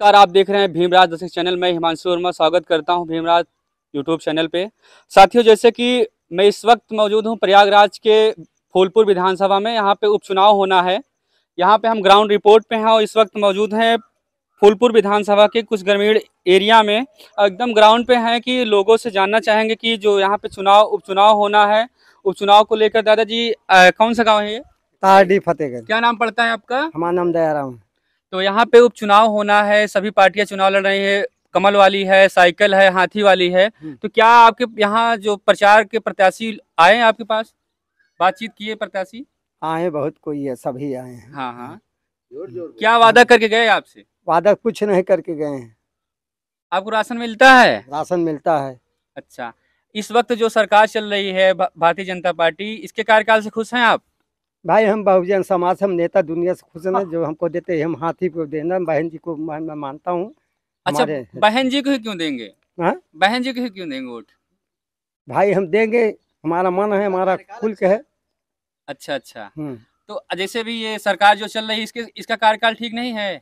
नमस्कार आप देख रहे हैं भीमराज दर्शक चैनल। में हिमांशु वर्मा स्वागत करता हूँ भीमराज यूट्यूब चैनल पे। साथियों जैसे कि मैं इस वक्त मौजूद हूँ प्रयागराज के फूलपुर विधानसभा में। यहाँ पे उपचुनाव होना है। यहाँ पे हम ग्राउंड रिपोर्ट पे हैं और इस वक्त मौजूद हैं फूलपुर विधानसभा के कुछ ग्रामीण एरिया में। एकदम ग्राउंड पे हैं कि लोगों से जानना चाहेंगे कि जो यहाँ पे चुनाव उपचुनाव होना है। उपचुनाव को लेकर दादाजी कौन सा गाँव है ये? तारडी फतेहगढ़ क्या नाम पड़ता है आपका? हमारा नाम दयाराम। है। तो यहाँ पे उपचुनाव होना है सभी पार्टियाँ चुनाव लड़ रही है कमल वाली है साइकिल है हाथी वाली है हम्म। तो क्या आपके यहाँ जो प्रचार के प्रत्याशी आए हैं आपके पास? बातचीत किए प्रत्याशी? आए बहुत कोई है सभी आए हैं। हाँ हाँ। ज़ोर ज़ोर क्या वादा करके गए आपसे? वादा कुछ नहीं करके गए हैं। आपको राशन मिलता है? राशन मिलता है। अच्छा। इस वक्त जो सरकार चल रही है भारतीय जनता पार्टी इसके कार्यकाल से खुश हैं आप? भाई हम बहुजन समाज हम नेता दुनिया से खुश हाँ। हैं जो हमको देते हैं हम हाथी को देना बहन जी को मैं मैं मानता हूँ अच्छा बहन जी को ही क्यों देंगे हाँ? बहन जी को ही क्यों देंगे वोट भाई हम देंगे हमारा मन है हमारा खुल के है अच्छा अच्छा हम्म। तो जैसे भी ये सरकार जो चल रही है इसके इसका कार्यकाल ठीक नहीं है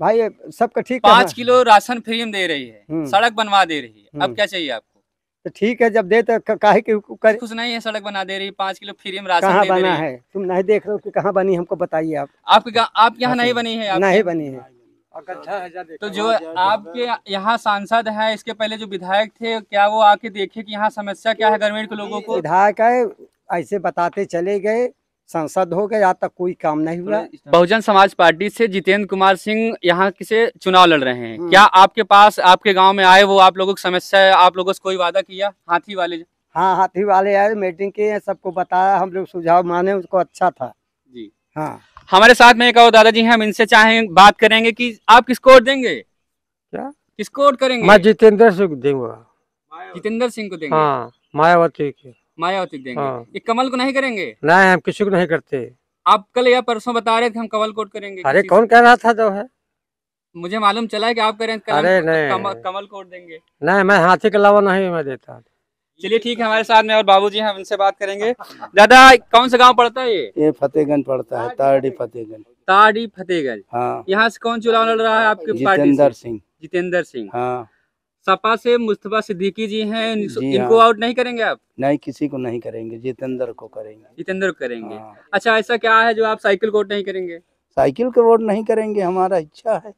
भाई सबका ठीक पाँच किलो राशन फ्री में दे रही है हम्म। सड़क बनवा दे रही है अब हम्म। क्या चाहिए आपको तो ठीक है जब दे तो काहे के कर? कुछ नहीं है सड़क बना दे रही है पाँच किलो फ्री में राशन कहाँ दे दे बना रही। है? है तुम नहीं देख रहे हो कि कहाँ बनी हमको बताइए आप। आपके आप यहाँ नहीं बनी है आपके- नहीं बनी है। तो जो आपके यहाँ सांसद है इसके पहले जो विधायक थे क्या वो आके देखे कि यहाँ समस्या क्या है ग्रामीण के लोगों को? विधायक है ऐसे बताते चले गए सांसद हो गया आज तक कोई काम नहीं हुआ। बहुजन समाज पार्टी से जितेंद्र कुमार सिंह यहाँ से चुनाव लड़ रहे हैं? हम्म। क्या आपके पास आपके गाँव में आए वो आप लोगों की समस्या है आप लोगों से कोई वादा किया? हाथी वाले हाँ हाथी वाले आए मीटिंग किए सबको बताया हम लोग सुझाव माने उसको अच्छा था। जी। हाँ। हमारे साथ में एक और दादाजी हैं हम इनसे चाहें बात करेंगे कि आप किसको वोट देंगे? क्या? किसको वोट करेंगे? मैं जितेंद्र सिंह दूँगा। जितेंद्र सिंह को देंगे? हाँ मायावती के। मायावती देंगे। हाँ। ये कमल को नहीं करेंगे? नहीं हम किसी को नहीं करते। आप कल या परसों बता रहे थे हम कमल कोट करेंगे अरे कौन कह रहा था जो है? मुझे मालूम चला है कि आप करें कल अरे नहीं, कमल, कोट देंगे। नहीं मैं हाथी के अलावा नहीं मैं देता। चलिए ठीक है हमारे साथ में और बाबूजी हैं हम इनसे बात करेंगे। दादा कौन सा गाँव पड़ता है ये? ये फतेहगंज पड़ता है तारडी फतेहगंज। ताड़ी फतेहगंज। हाँ। यहाँ से कौन चुनाव लड़ रहा है आपके पार्टी जितेंद्र सिंह। जितेंद्र सिंह। हाँ। सपा से मुस्तफ़ा सिद्दीकी जी हैं जी इनको हाँ। आउट नहीं करेंगे आप? नहीं किसी को नहीं करेंगे जितेंद्र को करेंगे। जितेंद्र को करेंगे। हाँ। अच्छा ऐसा क्या है जो आप साइकिल को वोट नहीं करेंगे? साइकिल को वोट नहीं करेंगे हमारा इच्छा है।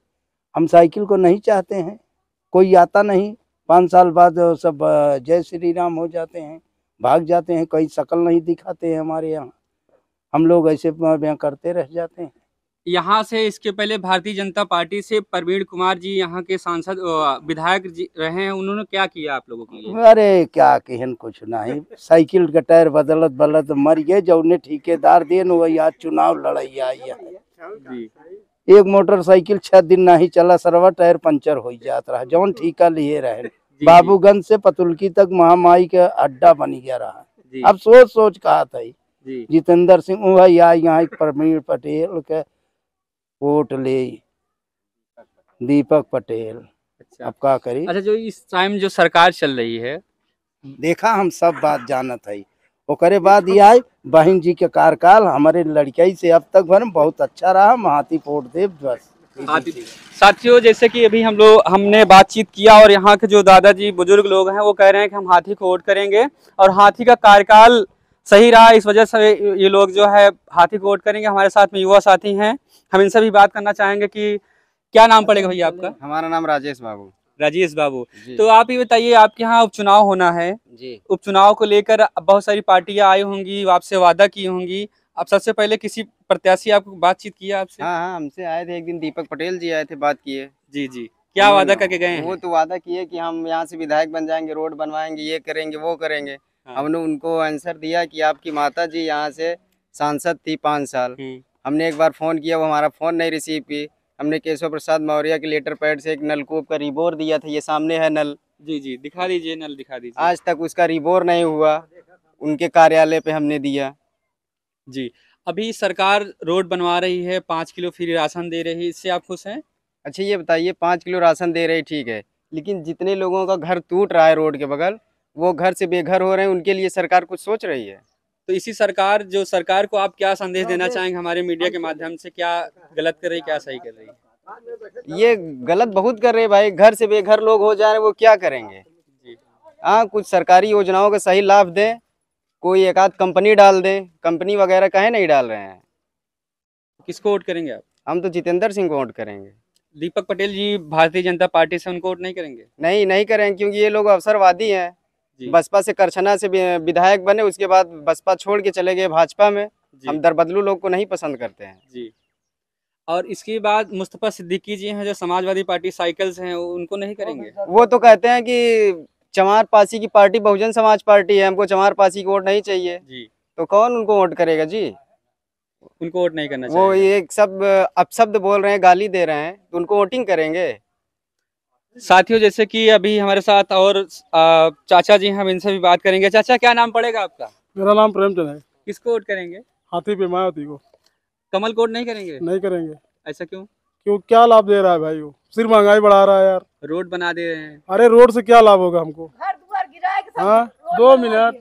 हम साइकिल को नहीं चाहते हैं। कोई आता नहीं पाँच साल बाद सब जय श्री राम हो जाते हैं भाग जाते हैं कोई शकल नहीं दिखाते हैं हमारे यहाँ। हम लोग ऐसे करते रह जाते हैं। यहाँ से इसके पहले भारतीय जनता पार्टी से प्रवीण कुमार जी यहाँ के सांसद विधायक जी रहे हैं। उन्होंने क्या किया आप लोगों के लिए? अरे क्या कहन कुछ नहीं। साइकिल का टायर बदलत बदलत मर गए। जौने ठेकेदार देन वही आज चुनाव लड़ाई आई है। एक मोटरसाइकिल छह दिन नहीं चला सरवा टायर पंचर हो जात रहा। जौन ठीका लिए रहे। बाबूगंज से पतुलकी तक महामारी का अड्डा बन गया रहा। अब सोच सोच कहा था। ही। जितेंद्र सिंह वही आई यहाँ प्रवीण पटेल के वोट ले दीपक पटेल। अच्छा। अब का करी? अच्छा जो इस टाइम जो सरकार चल रही है। देखा हम सब बात जानत है ओकरे बाद ये आई बहन जी के कार्यकाल हमारे लड़किया से अब तक भर बहुत अच्छा रहा। हम हाथी पोट देव बस साथियों जैसे कि अभी हम लोग हमने बातचीत किया और यहाँ के जो दादाजी बुज़ुर्ग लोग हैं वो कह रहे हैं कि हम हाथी को वोट करेंगे। और हाथी का कार्यकाल सही रहा इस वजह से ये लोग जो है हाथी को वोट करेंगे। हमारे साथ में युवा साथी हैं। हम इनसे भी बात करना चाहेंगे कि क्या नाम पड़ेगा भैया आपका? हमारा नाम राजेश बाबू। राजेश बाबू। तो आप ये बताइए आपके यहाँ उपचुनाव होना है। जी। उपचुनाव को लेकर बहुत सारी पार्टियाँ आई होंगी आपसे वादा की होंगी। आप सबसे पहले किसी प्रत्याशी आपको बातचीत किया आपसे? हाँ हाँ हमसे आए थे एक दिन दीपक पटेल जी आए थे बात किए। जी जी। क्या वादा करके गए वो तो वादा किए कि हम यहाँ से विधायक बन जाएँगे रोड बनवाएँगे ये करेंगे वो करेंगे। हमने उनको आंसर दिया कि आपकी माता जी यहाँ से सांसद थी पाँच साल। हम्म, हमने एक बार फ़ोन किया वो हमारा फ़ोन नहीं रिसीव की हमने केशव प्रसाद मौर्य के लेटर पैड से एक नलकूप का रिबोर दिया था ये सामने है नल। जी जी दिखा दीजिए नल दिखा दीजिए। आज तक उसका रिबोर नहीं हुआ उनके कार्यालय पे हमने दिया। जी अभी सरकार रोड बनवा रही है पाँच किलो फ्री राशन दे रही है इससे आप खुश हैं? अच्छा ये बताइए पाँच किलो राशन दे रही ठीक है। लेकिन जितने लोगों का घर टूट रहा है रोड के बगल वो घर से बेघर हो रहे हैं उनके लिए सरकार कुछ सोच रही है? तो इसी सरकार जो सरकार को आप क्या संदेश देना चाहेंगे हमारे मीडिया के माध्यम से? क्या गलत कर रही क्या सही कर रही? ये गलत बहुत कर रहे हैं भाई घर से बेघर लोग हो जा रहे हैं वो क्या करेंगे? हाँ कुछ सरकारी योजनाओं का सही लाभ दें कोई एक आध कंपनी डाल दें कंपनी वगैरह कहे नहीं डाल रहे हैं। किसको वोट करेंगे आप? हम तो जितेंद्र सिंह को वोट करेंगे। दीपक पटेल जी भारतीय जनता पार्टी से उनको वोट नहीं करेंगे? नहीं नहीं करेंगे क्योंकि ये लोग अवसरवादी हैं। बसपा से करछना से विधायक बने उसके बाद बसपा छोड़ के चले गए भाजपा में। हम दरबदलू लोग को नहीं पसंद करते हैं। जी। और इसके बाद मुस्तफ़ा सिद्दीकी जी हैं जो समाजवादी पार्टी साइकिल्स हैं उनको नहीं करेंगे? वो तो कहते हैं कि चमार पासी की पार्टी बहुजन समाज पार्टी है हमको चमार पासी की वोट नहीं चाहिए। जी। तो कौन उनको वोट करेगा? जी। उनको वोट नहीं करना वो ये सब अपशब्द बोल रहे हैं गाली दे रहे हैं तो उनको वोटिंग करेंगे। साथियों जैसे कि अभी हमारे साथ और आ, चाचा जी हैं हम इनसे भी बात करेंगे। चाचा क्या नाम पड़ेगा आपका? मेरा नाम प्रेमचंद है। किसको वोट करेंगे? हाथी पे मायावती को। कमल को वोट नहीं करेंगे? नहीं करेंगे। ऐसा क्यों? क्यों क्या लाभ दे रहा है भाई वो? सिर्फ़ महँगाई बढ़ा रहा है यार। रोड बना दे रहे हैं। अरे रोड से क्या लाभ होगा हमको? हाँ दो मिनट।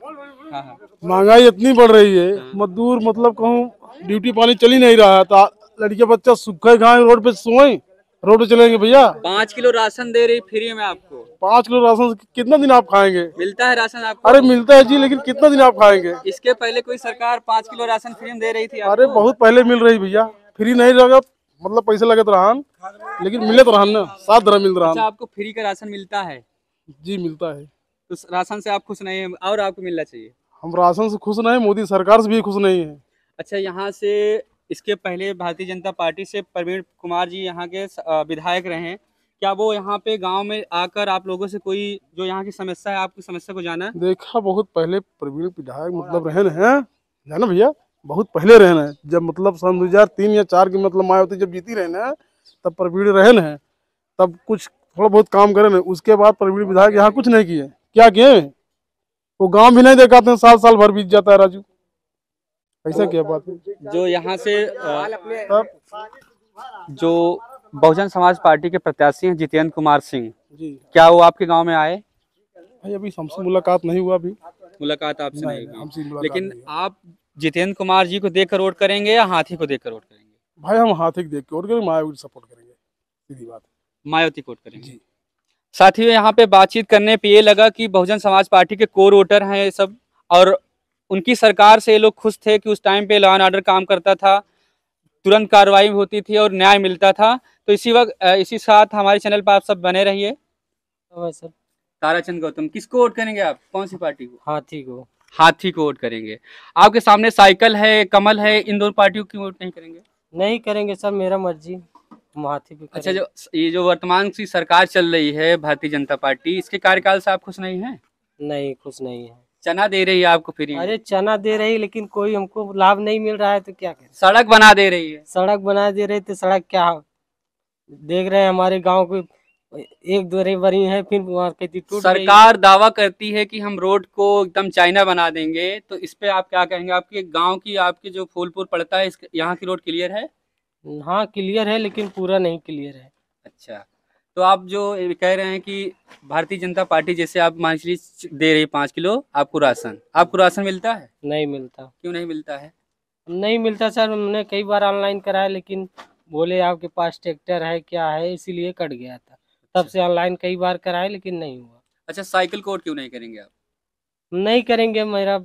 हाँ हाँ। महँगाई इतनी बढ़ रही है हाँ। मजदूर मतलब कहूँ ड्यूटी पानी चल ही नहीं रहा है। तो लड़के बच्चा सूखे खाए रोड पे सोए? रोड चलेंगे भैया? पाँच किलो राशन दे रही फ्री में आपको। पाँच किलो राशन कितना दिन आप खाएँगे? मिलता है राशन आपको? अरे मिलता है जी लेकिन कितना दिन आप खाएँगे? इसके पहले कोई सरकार पाँच किलो राशन फ्री में दे रही थी अरे बहुत पहले मिल रही भैया। फ्री नहीं रहेगा मतलब पैसे लगे तो रहन लेकिन मिले तो रहन ना सात तरह मिल रहा अच्छा आपको फ्री का राशन मिलता है? जी मिलता है। तो राशन से आप खुश नहीं है और आपको मिलना चाहिए? हम राशन से खुश नहीं मोदी सरकार से भी खुश नहीं है। अच्छा यहाँ से इसके पहले भारतीय जनता पार्टी से प्रवीण कुमार जी यहाँ के विधायक रहे हैं। क्या वो यहाँ पे गाँव में आकर आप लोगों से कोई, जो यहाँ की समस्या है, आपकी समस्या को जाना है? देखा, बहुत पहले प्रवीण विधायक मतलब रहन है। जाना भैया? बहुत पहले रहन है। जब मतलब सन दो हज़ार तीन या चार की मतलब मायावती जब जीती रहन है तब प्रवीण रहन है। तब कुछ थोड़ा बहुत काम करे ना, उसके बाद प्रवीण विधायक यहाँ कुछ नहीं किए। क्या किए? वो गाँव भी नहीं देखाते हैं साल साल भर बीत जाता है राजू। ऐसा क्या बात है? जो यहाँ से जो बहुजन समाज पार्टी के प्रत्याशी हैं जितेंद्र कुमार सिंह। जी। क्या वो आपके गाँव में आए? भाई अभी हमसे मुलाकात नहीं हुआ अभी। मुलाकात आपसे नहीं नहीं, हुई। लेकिन नहीं आप जितेंद्र कुमार जी को देख कर वोट करेंगे या हाथी को देख कर वोट करेंगे? भाई हम हाथी को देख के और करेंगे मायावती सपोर्ट करेंगे। सीधी बात मायावती को वोट करेंगे। साथियों यहाँ पे बातचीत करने पे ये लगा कि बहुजन समाज पार्टी के कोर वोटर हैं ये सब और उनकी सरकार से ये लोग खुश थे कि उस टाइम पे लॉ एंड ऑर्डर काम करता था तुरंत कार्रवाई होती थी और न्याय मिलता था। तो इसी वक्त इसी साथ हमारे चैनल पर आप सब बने रहिए। सर। ताराचंद गौतम किसको वोट करेंगे आप? कौन सी पार्टी को? हाथी को। हाथी को वोट करेंगे। आपके सामने साइकिल है कमल है इन दोनों पार्टियों की वोट नहीं करेंगे? नहीं करेंगे सर मेरा मर्ज़ी। हाथी पे अच्छा जो ये जो वर्तमान की सरकार चल रही है भारतीय जनता पार्टी इसके कार्यकाल से आप खुश नहीं है? नहीं खुश नहीं है। चना दे रही है आपको फ्री अरे चना दे रही है लेकिन कोई हमको लाभ नहीं मिल रहा है तो क्या करें? सड़क बना दे रही है। सड़क बना दे रहे थे सड़क क्या देख रहे हैं हमारे गाँव को एक दो रे बनी है फिर वहाँ कहती टूट सरकार दावा करती है कि हम रोड को एकदम चाइना बना देंगे तो इस पे आप क्या कहेंगे? आपके गाँव की आपके जो फूलपुर पड़ता है यहाँ की रोड क्लियर है? हाँ क्लियर है लेकिन पूरा नहीं क्लियर है। अच्छा। तो आप जो कह रहे हैं कि भारतीय जनता पार्टी जैसे आप मान लीजिए दे रही है पाँच किलो आपको राशन? आपको राशन मिलता है? नहीं मिलता। क्यों नहीं मिलता है? नहीं मिलता सर हमने कई बार ऑनलाइन कराया लेकिन बोले आपके पास ट्रैक्टर है क्या है इसीलिए कट गया था। तब से ऑनलाइन कई बार कराए लेकिन नहीं हुआ। अच्छा साइकिल कोड क्यों नहीं करेंगे आप? नहीं करेंगे मेरा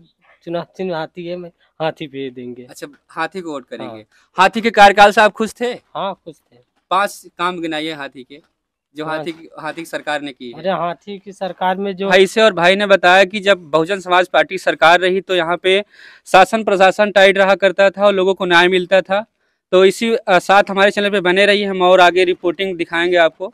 चुनाव हाथी है मैं हाथी पे देंगे। अच्छा हाथी को वोट करेंगे। हाँ। हाथी के कार्यकाल से आप खुश थे? हाँ खुश थे। पाँच काम गिनाइए हाथी के। जो हाँ। हाथी की हाथी की सरकार ने की है। अरे हाथी की सरकार में जो भाई से और भाई ने बताया कि जब बहुजन समाज पार्टी सरकार रही तो यहाँ पे शासन प्रशासन टाइट रहा करता था और लोगों को न्याय मिलता था। तो इसी साथ हमारे चैनल पे बने रहिए हम और आगे रिपोर्टिंग दिखाएँगे आपको।